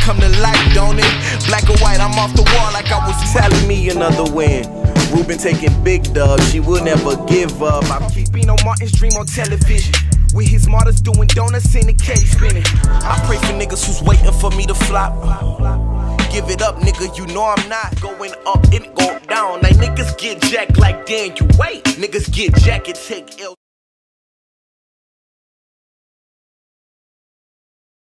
come to light, don't it? Black or white, I'm off the wall like I was telling me another win. Reuben taking big dubs, she will never give up. I'm keeping on Martin's dream on television. With his martyrs doing donuts in the cage spinning. I pray for niggas who's waiting for me to flop. Give it up, nigga, you know I'm not going up and go down. Like niggas get jacked like Dan, you wait. Niggas get jacked take L.